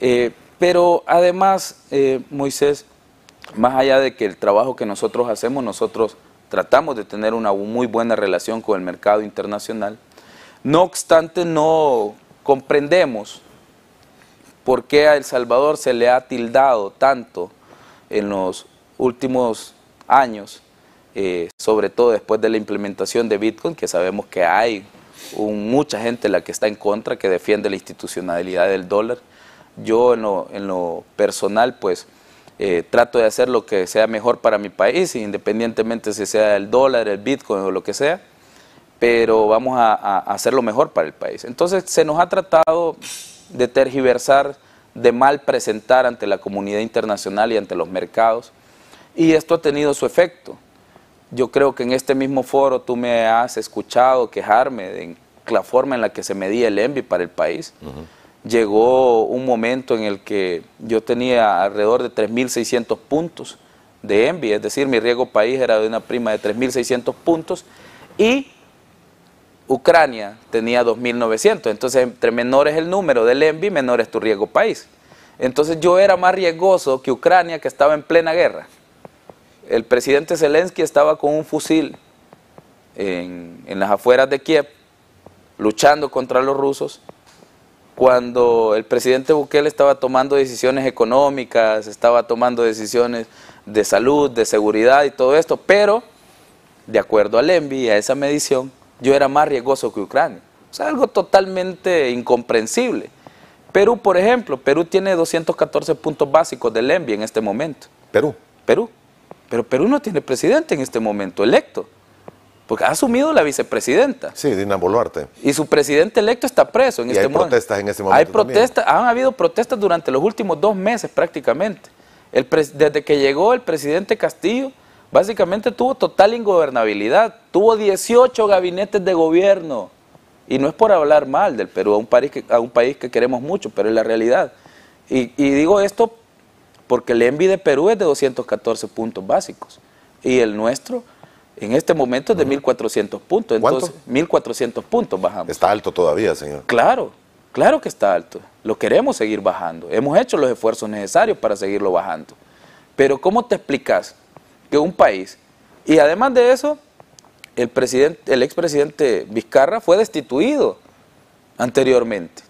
Eh, pero además, eh, Moisés, más allá de que el trabajo que nosotros hacemos, nosotros tratamos de tener una muy buena relación con el mercado internacional. No obstante, no comprendemos por qué a El Salvador se le ha tildado tanto en los últimos años, eh, sobre todo después de la implementación de Bitcoin, que sabemos que hay mucha gente la que está en contra, que defiende la institucionalidad del dólar, yo en lo, personal, pues, eh, trato de hacer lo que sea mejor para mi país, independientemente si sea el dólar, el bitcoin o lo que sea, pero vamos a, hacer lo mejor para el país. Entonces se nos ha tratado de tergiversar, de mal presentar ante la comunidad internacional y ante los mercados, y esto ha tenido su efecto. Yo creo que en este mismo foro tú me has escuchado quejarme de la forma en la que se medía el ENVI para el país llegó un momento en el que yo tenía alrededor de 3.600 puntos de ENVI, es decir, mi riesgo país era de una prima de 3.600 puntos y Ucrania tenía 2.900, entonces entre menor es el número del ENVI, menor es tu riesgo país. Entonces yo era más riesgoso que Ucrania que estaba en plena guerra. El presidente Zelensky estaba con un fusil en, en las afueras de Kiev, luchando contra los rusos, cuando el presidente Bukele estaba tomando decisiones económicas, estaba tomando decisiones de salud, de seguridad y todo esto, pero de acuerdo al ENVI y a esa medición, yo era más riesgoso que Ucrania. O sea, algo totalmente incomprensible. Perú, por ejemplo, Perú tiene 214 puntos básicos del ENVI en este momento. Perú. Perú. Pero Perú no tiene presidente en este momento electo. Porque ha asumido la vicepresidenta. Sí, Dina Boluarte. Y su presidente electo está preso en y este hay protestas en este momento. Hay protestas, han habido protestas durante los últimos dos meses prácticamente. El desde que llegó el presidente Castillo, básicamente tuvo total ingobernabilidad. Tuvo 18 gabinetes de gobierno. Y no es por hablar mal del Perú, a un país que, a un país que queremos mucho, pero es la realidad. Y, y digo esto porque el ENVI de Perú es de 214 puntos básicos. Y el nuestro en este momento es de 1.400 puntos. Entonces, 1.400 puntos bajamos. Está alto todavía, señor. Claro, claro que está alto. Lo queremos seguir bajando. Hemos hecho los esfuerzos necesarios para seguirlo bajando. Pero ¿cómo te explicas que un país, y además de eso, el, presidente, el expresidente Vizcarra fue destituido anteriormente?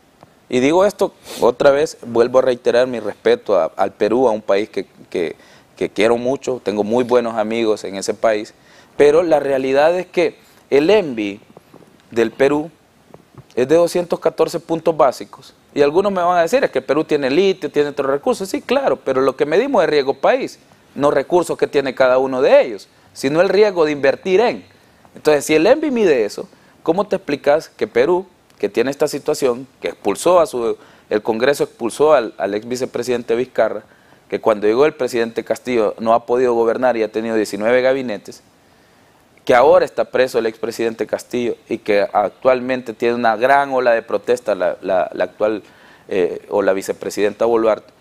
Y digo esto otra vez, vuelvo a reiterar mi respeto al Perú, a un país que, que quiero mucho, tengo muy buenos amigos en ese país, pero la realidad es que el ENVI del Perú es de 214 puntos básicos. Y algunos me van a decir, es que el Perú tiene litio, tiene otros recursos. Sí, claro, pero lo que medimos es riesgo país, no recursos que tiene cada uno de ellos, sino el riesgo de invertir en. Entonces, si el ENVI mide eso, ¿cómo te explicas que Perú, que tiene esta situación, que expulsó a su, el Congreso expulsó al, al ex vicepresidente Vizcarra, que cuando llegó el presidente Castillo no ha podido gobernar y ha tenido 19 gabinetes, que ahora está preso el expresidente Castillo y que actualmente tiene una gran ola de protesta la, actual eh, o la vicepresidenta Boluarte.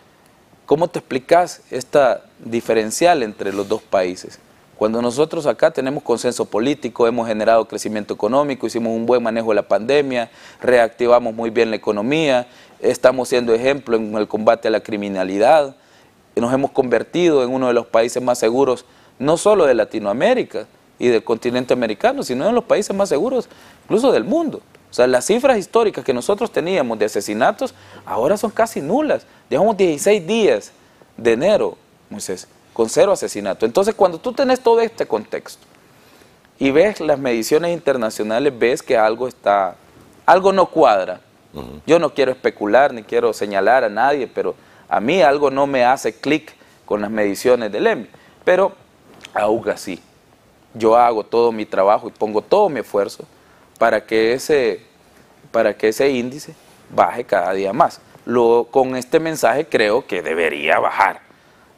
¿Cómo te explicas esta diferencial entre los dos países? Cuando nosotros acá tenemos consenso político, hemos generado crecimiento económico, hicimos un buen manejo de la pandemia, reactivamos muy bien la economía, estamos siendo ejemplo en el combate a la criminalidad, nos hemos convertido en uno de los países más seguros, no solo de Latinoamérica y del continente americano, sino en los países más seguros incluso del mundo. O sea, las cifras históricas que nosotros teníamos de asesinatos ahora son casi nulas. Llevamos 16 días de enero, Moisés, con cero asesinatos. Entonces, cuando tú tenés todo este contexto y ves las mediciones internacionales, ves que algo está, algo no cuadra. Yo no quiero especular ni quiero señalar a nadie, pero a mí algo no me hace clic con las mediciones del EMI. Pero aún así, yo hago todo mi trabajo y pongo todo mi esfuerzo para que ese, para que ese índice baje cada día más. Lo, con este mensaje creo que debería bajar.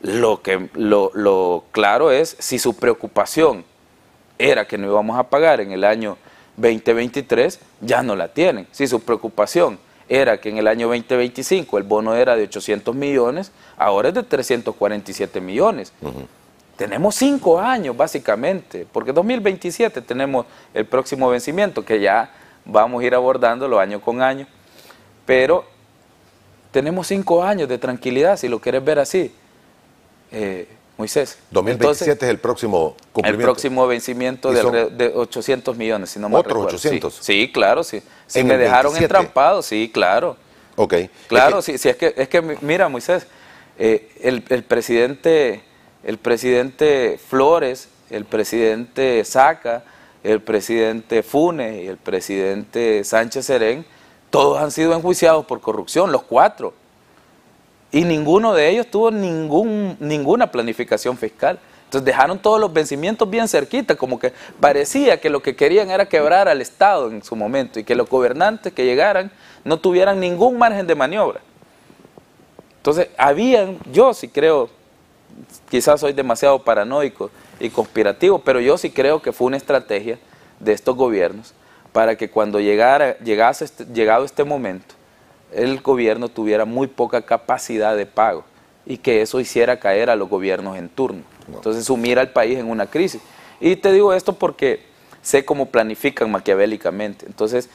Lo, que, lo, lo claro es, si su preocupación era que no íbamos a pagar en el año 2023, ya no la tienen. Si su preocupación era que en el año 2025 el bono era de 800 millones, ahora es de 347 millones. Tenemos cinco años básicamente, porque 2027 tenemos el próximo vencimiento que ya vamos a ir abordándolo año con año, pero tenemos cinco años de tranquilidad, si lo quieres ver así, eh, Moisés. 2027 es el próximo cumplimiento. El próximo vencimiento de, 800 millones, si no me ¿Otros 800? Sí, claro, sí. Si me dejaron entrampado, sí, claro. Ok. Claro, sí, sí, es que, es que mira, Moisés, eh, el, el presidente el presidente Flores, el presidente Saca, el presidente Funes y el presidente Sánchez Serén, todos han sido enjuiciados por corrupción, los cuatro. Y ninguno de ellos tuvo ningún, ninguna planificación fiscal. Entonces dejaron todos los vencimientos bien cerquita, como que parecía que lo que querían era quebrar al Estado en su momento y que los gobernantes que llegaran no tuvieran ningún margen de maniobra. Entonces, habían, yo sí creo, quizás soy demasiado paranoico y conspirativo, pero yo sí creo que fue una estrategia de estos gobiernos para que cuando llegara, llegase este, llegado este momento, el gobierno tuviera muy poca capacidad de pago y que eso hiciera caer a los gobiernos en turno. Entonces sumir al país en una crisis. Y te digo esto porque sé cómo planifican maquiavélicamente. Entonces,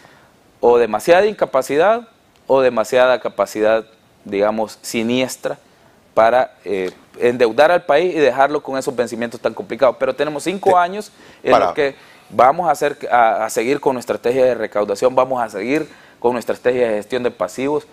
o demasiada incapacidad o demasiada capacidad, digamos, siniestra para eh, endeudar al país y dejarlo con esos vencimientos tan complicados. Pero tenemos cinco años en los que vamos a, hacer, a, seguir con nuestra estrategia de recaudación, vamos a seguir con nuestra estrategia de gestión de pasivos.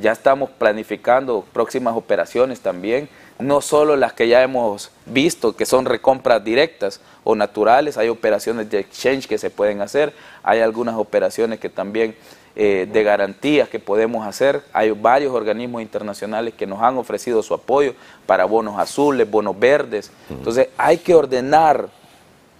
ya estamos planificando próximas operaciones también, no solo las que ya hemos visto, que son recompras directas o naturales, hay operaciones de exchange que se pueden hacer, hay algunas operaciones que también eh, de garantías que podemos hacer. Hay varios organismos internacionales que nos han ofrecido su apoyo para bonos azules, bonos verdes. Entonces hay que ordenar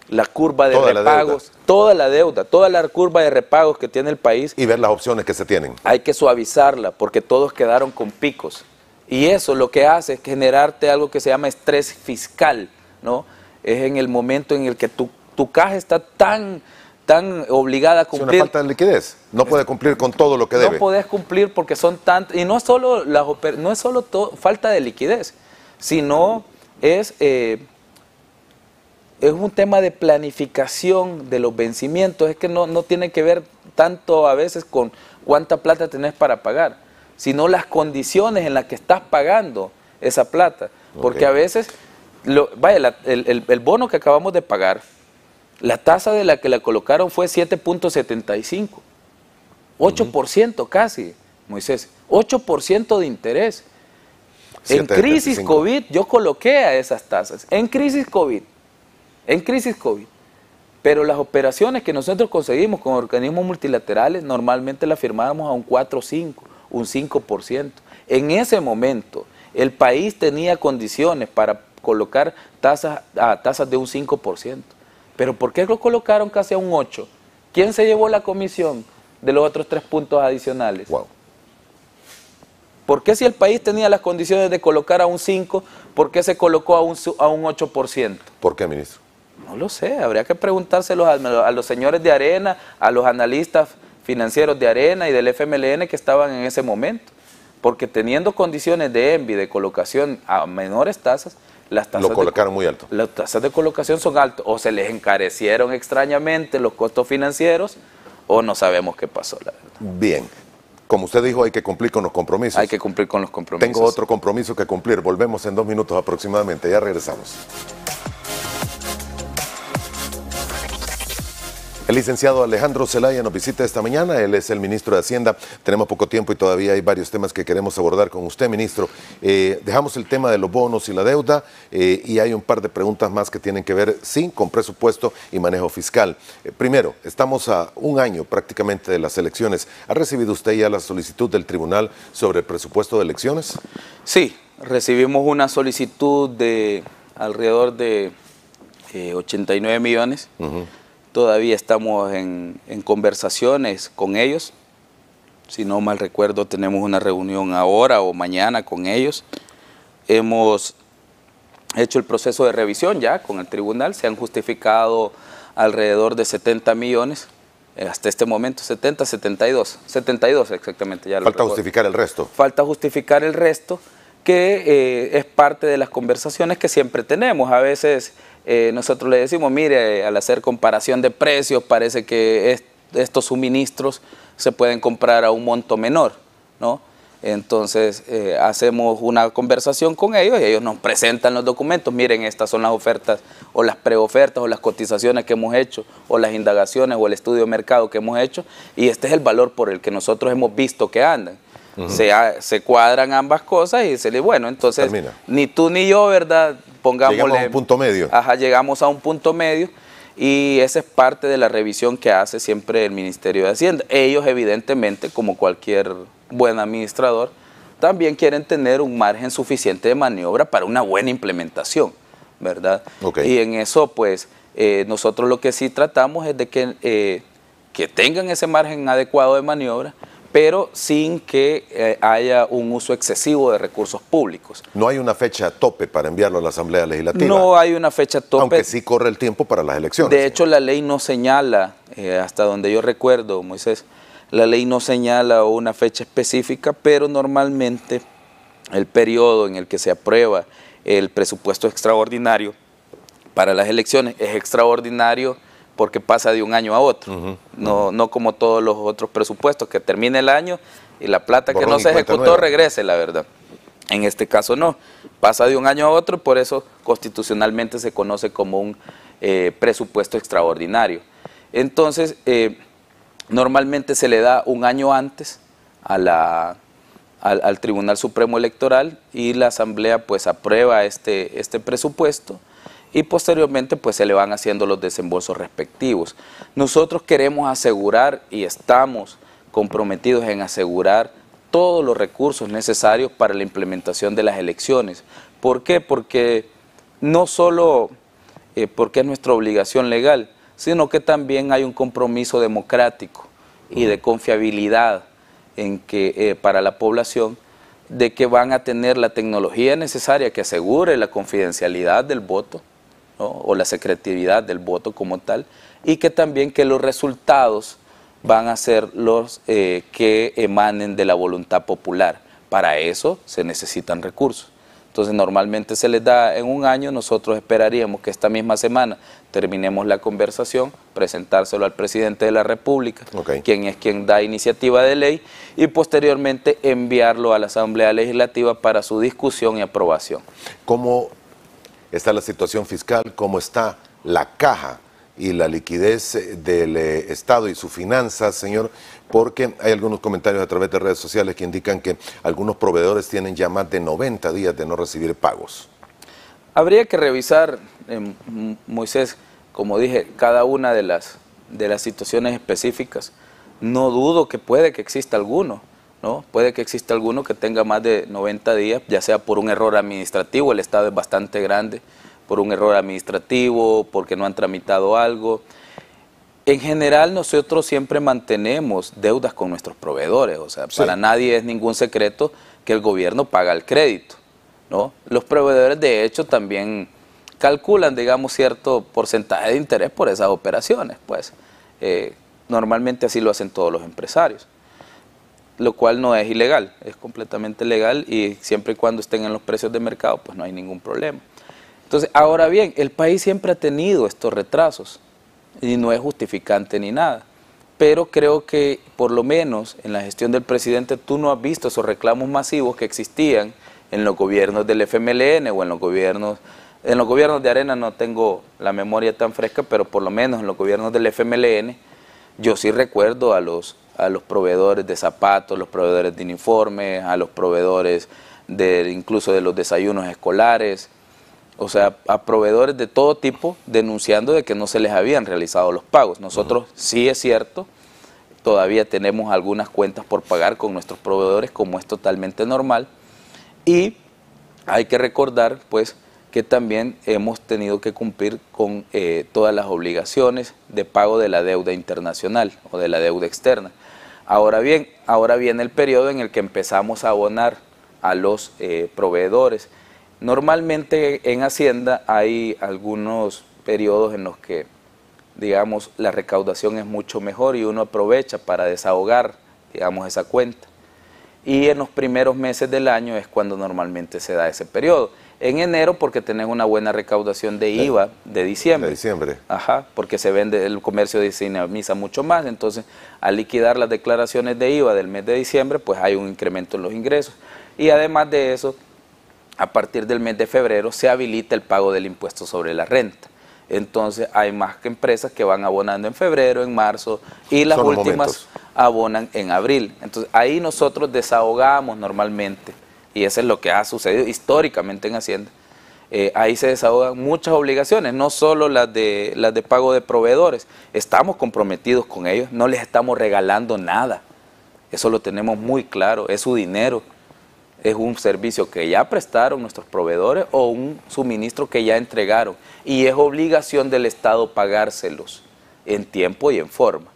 la curva de repagos, toda la deuda, toda la curva de repagos que tiene el país. Y ver las opciones que se tienen. Hay que suavizarla porque todos quedaron con picos. Y eso lo que hace es generarte algo que se llama estrés fiscal, ¿no? Es en el momento en el que tu, tu caja está tan tan obligada a cumplir. Es una falta de liquidez. No puede cumplir con todo lo que debe. No puedes cumplir porque son tantos. Y no es solo, las, no es solo falta de liquidez, sino es, eh, es un tema de planificación de los vencimientos. Es que no, no tiene que ver tanto a veces con cuánta plata tenés para pagar, sino las condiciones en las que estás pagando esa plata. Porque a veces, lo, vaya, el, el bono que acabamos de pagar la tasa de la que la colocaron fue 7.75. 8% casi, Moisés. 8% de interés. En crisis COVID yo coloqué a esas tasas. En crisis COVID. En crisis COVID. Pero las operaciones que nosotros conseguimos con organismos multilaterales normalmente las firmábamos a un 4 o 5, un 5%. En ese momento el país tenía condiciones para colocar tasas a tasas de un 5%. Pero ¿por qué lo colocaron casi a un 8? ¿Quién se llevó la comisión de los otros tres puntos adicionales? Wow. ¿Por qué si el país tenía las condiciones de colocar a un 5, por qué se colocó a un, a un 8%? ¿Por qué, ministro? No lo sé, habría que preguntárselo a, a los señores de Arena, a los analistas financieros de Arena y del FMLN que estaban en ese momento. Porque teniendo condiciones de ENVI, de colocación a menores tasas, las tasas Lo colocaron muy alto. Las tasas de colocación son altas, o se les encarecieron extrañamente los costos financieros, o no sabemos qué pasó, la verdad. Bien. como usted dijo, hay que cumplir con los compromisos. Hay que cumplir con los compromisos. Tengo otro compromiso que cumplir. Volvemos en dos minutos aproximadamente. Ya regresamos. El licenciado Alejandro Zelaya nos visita esta mañana, él es el ministro de Hacienda, tenemos poco tiempo y todavía hay varios temas que queremos abordar con usted, ministro. Eh, dejamos el tema de los bonos y la deuda eh, y hay un par de preguntas más que tienen que ver, sí, con presupuesto y manejo fiscal. Eh, primero, estamos a un año prácticamente de las elecciones. ¿Ha recibido usted ya la solicitud del tribunal sobre el presupuesto de elecciones? Sí, recibimos una solicitud de alrededor de 89 millones. Todavía estamos en, conversaciones con ellos. Si no mal recuerdo, tenemos una reunión ahora o mañana con ellos. Hemos hecho el proceso de revisión ya con el tribunal. Se han justificado alrededor de 70 millones. Eh, hasta este momento, 70, 72. 72 exactamente. Ya Falta justificar el resto. Falta justificar el resto, que eh, es parte de las conversaciones que siempre tenemos. A veces eh, nosotros le decimos, mire, al hacer comparación de precios, parece que estos suministros se pueden comprar a un monto menor, ¿no? Entonces eh, hacemos una conversación con ellos y ellos nos presentan los documentos. Miren, estas son las ofertas o las preofertas o las cotizaciones que hemos hecho o las indagaciones o el estudio de mercado que hemos hecho y este es el valor por el que nosotros hemos visto que andan. Se, se, cuadran ambas cosas y se le bueno, entonces ni tú ni yo, ¿verdad? Llegamos a un punto medio. Ajá, llegamos a un punto medio y esa es parte de la revisión que hace siempre el Ministerio de Hacienda. Ellos evidentemente, como cualquier buen administrador, también quieren tener un margen suficiente de maniobra para una buena implementación, ¿verdad? Y en eso, pues, eh, nosotros lo que sí tratamos es de que, eh, que tengan ese margen adecuado de maniobra, pero sin que eh, haya un uso excesivo de recursos públicos. No hay una fecha tope para enviarlo a la Asamblea Legislativa. No hay una fecha tope. Aunque sí corre el tiempo para las elecciones. De hecho, la ley no señala, eh, hasta donde yo recuerdo, Moisés, la ley no señala una fecha específica, pero normalmente el periodo en el que se aprueba el presupuesto extraordinario para las elecciones es extraordinario porque pasa de un año a otro, no, no como todos los otros presupuestos, que termine el año y la plata que no se ejecutó regrese, la verdad. En este caso no, pasa de un año a otro, por eso constitucionalmente se conoce como un eh, presupuesto extraordinario. Entonces, eh, normalmente se le da un año antes a la, al, al, Tribunal Supremo Electoral y la Asamblea pues aprueba este, este presupuesto y posteriormente pues se le van haciendo los desembolsos respectivos. Nosotros queremos asegurar y estamos comprometidos en asegurar todos los recursos necesarios para la implementación de las elecciones. ¿Por qué? Porque no solo eh, porque es nuestra obligación legal, sino que también hay un compromiso democrático y de confiabilidad en que, eh, para la población de que van a tener la tecnología necesaria que asegure la confidencialidad del voto, o la secretividad del voto como tal, y que también que los resultados van a ser los eh, que emanen de la voluntad popular. Para eso se necesitan recursos. Entonces normalmente se les da en un año, nosotros esperaríamos que esta misma semana terminemos la conversación, presentárselo al presidente de la República, quien es quien da iniciativa de ley, y posteriormente enviarlo a la Asamblea Legislativa para su discusión y aprobación. ¿Cómo está la situación fiscal, cómo está la caja y la liquidez eh, del eh, Estado y sus finanzas, señor, porque hay algunos comentarios a través de redes sociales que indican que algunos proveedores tienen ya más de 90 días de no recibir pagos. Habría que revisar, eh, Moisés, como dije, cada una de las, de las situaciones específicas. No dudo que puede que exista alguno, ¿no? Puede que exista alguno que tenga más de 90 días, ya sea por un error administrativo, el Estado es bastante grande, por un error administrativo, porque no han tramitado algo. En general nosotros siempre mantenemos deudas con nuestros proveedores, o sea, para nadie es ningún secreto que el gobierno paga el crédito, ¿no? Los proveedores de hecho también calculan, digamos, cierto porcentaje de interés por esas operaciones, pues eh, normalmente así lo hacen todos los empresarios lo cual no es ilegal, es completamente legal y siempre y cuando estén en los precios de mercado, pues no hay ningún problema. Entonces, ahora bien, el país siempre ha tenido estos retrasos y no es justificante ni nada. pero creo que por lo menos en la gestión del presidente tú no has visto esos reclamos masivos que existían en los gobiernos del FMLN o en los gobiernos, en los gobiernos de Arena no tengo la memoria tan fresca, pero por lo menos en los gobiernos del FMLN yo sí recuerdo a los, a los proveedores de zapatos, los proveedores de uniformes, a los proveedores de, incluso de los desayunos escolares, o sea, a proveedores de todo tipo denunciando de que no se les habían realizado los pagos. Nosotros sí es cierto, todavía tenemos algunas cuentas por pagar con nuestros proveedores, como es totalmente normal, y hay que recordar, pues, que también hemos tenido que cumplir con eh, todas las obligaciones de pago de la deuda internacional o de la deuda externa. Ahora bien, ahora viene el periodo en el que empezamos a abonar a los eh, proveedores. Normalmente en Hacienda hay algunos periodos en los que, digamos, la recaudación es mucho mejor y uno aprovecha para desahogar, digamos, esa cuenta. Y en los primeros meses del año es cuando normalmente se da ese periodo en enero porque tenés una buena recaudación de IVA de diciembre. De diciembre. Ajá, porque se vende, el comercio dinamiza mucho más, entonces al liquidar las declaraciones de IVA del mes de diciembre, pues hay un incremento en los ingresos. Y además de eso, a partir del mes de febrero se habilita el pago del impuesto sobre la renta. Entonces hay más que empresas que van abonando en febrero, en marzo y las últimas abonan en abril. Entonces ahí nosotros desahogamos normalmente y eso es lo que ha sucedido históricamente en Hacienda. Eh, ahí se desahogan muchas obligaciones, no solo las de, las de pago de proveedores, estamos comprometidos con ellos, no les estamos regalando nada, eso lo tenemos muy claro, es su dinero, es un servicio que ya prestaron nuestros proveedores o un suministro que ya entregaron y es obligación del Estado pagárselos en tiempo y en forma.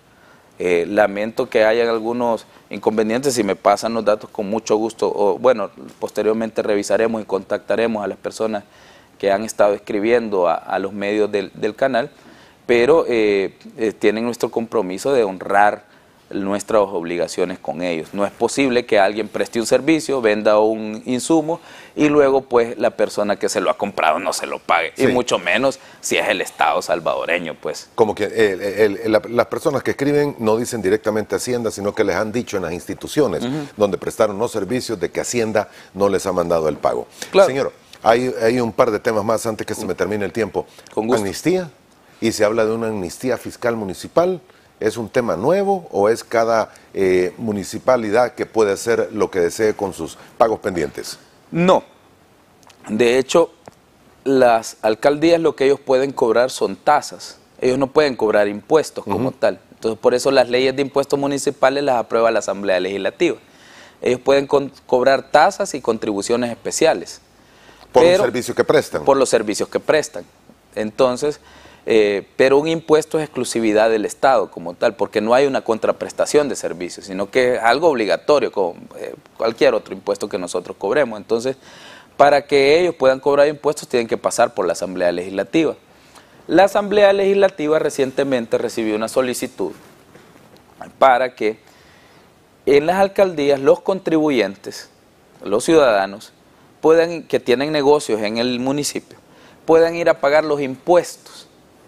Eh, lamento que hayan algunos inconvenientes, si me pasan los datos con mucho gusto, o bueno, posteriormente revisaremos y contactaremos a las personas que han estado escribiendo a, los medios del, canal, pero eh, eh, tienen nuestro compromiso de honrar nuestras obligaciones con ellos. No es posible que alguien preste un servicio, venda un insumo y luego pues la persona que se lo ha comprado no se lo pague. Y mucho menos si es el Estado salvadoreño, pues. Como que las personas que escriben no dicen directamente Hacienda, sino que les han dicho en las instituciones donde prestaron los servicios de que Hacienda no les ha mandado el pago. Señor, hay, hay, un par de temas más antes que se me termine el tiempo. Con gusto. Amnistía, y se habla de una amnistía fiscal municipal. ¿Es un tema nuevo o es cada eh, municipalidad que puede hacer lo que desee con sus pagos pendientes? No. De hecho, las alcaldías lo que ellos pueden cobrar son tasas. Ellos no pueden cobrar impuestos como tal. Entonces, por eso las leyes de impuestos municipales las aprueba la Asamblea Legislativa. Ellos pueden cobrar tasas y contribuciones especiales. Por los servicios que prestan. Por los servicios que prestan. Entonces, eh, pero un impuesto es exclusividad del Estado como tal, porque no hay una contraprestación de servicios, sino que es algo obligatorio, como eh, cualquier otro impuesto que nosotros cobremos. Entonces, para que ellos puedan cobrar impuestos tienen que pasar por la Asamblea Legislativa. La Asamblea Legislativa recientemente recibió una solicitud para que en las alcaldías los contribuyentes, los ciudadanos, que tienen negocios en el municipio, puedan ir a pagar los impuestos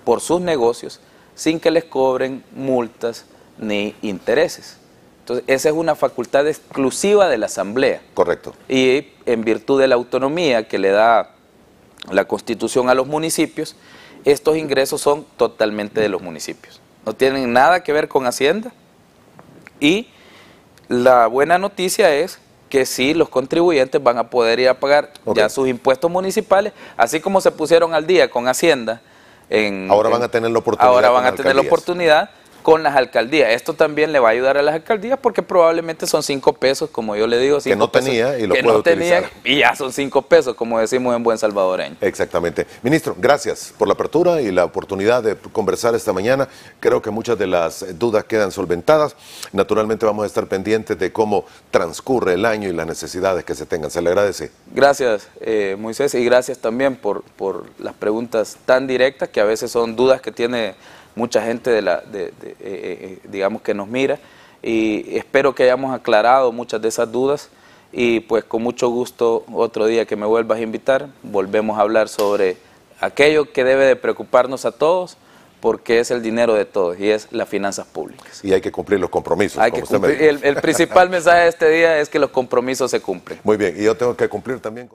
por sus negocios sin que les cobren multas ni intereses. Entonces, esa es una facultad exclusiva de la Asamblea. Correcto. Y en virtud de la autonomía que le da la Constitución a los municipios, estos ingresos son totalmente de los municipios. No tienen nada que ver con Hacienda. Y la buena noticia es que sí, los contribuyentes van a poder ir a pagar ya sus impuestos municipales, así como se pusieron al día con Hacienda ahora van a tener la oportunidad. Ahora van a tener la oportunidad con las alcaldías. Esto también le va a ayudar a las alcaldías porque probablemente son cinco pesos, como yo le digo. que no tenía y lo que no tenía y ya son cinco pesos, como decimos en buen salvadoreño. Exactamente. Ministro, gracias por la apertura y la oportunidad de conversar esta mañana. Creo que muchas de las dudas quedan solventadas. Naturalmente vamos a estar pendientes de cómo transcurre el año y las necesidades que se tengan. Se le agradece. Gracias, eh, Moisés, y gracias también por, por las preguntas tan directas que a veces son dudas que tiene mucha gente de la, de, eh, eh, eh, digamos que nos mira y espero que hayamos aclarado muchas de esas dudas y pues con mucho gusto otro día que me vuelvas a invitar volvemos a hablar sobre aquello que debe de preocuparnos a todos porque es el dinero de todos y es las finanzas públicas. Y hay que cumplir los compromisos. Hay que cumplir, el, el principal mensaje de este día es que los compromisos se cumplen. Muy bien, y yo tengo que cumplir también.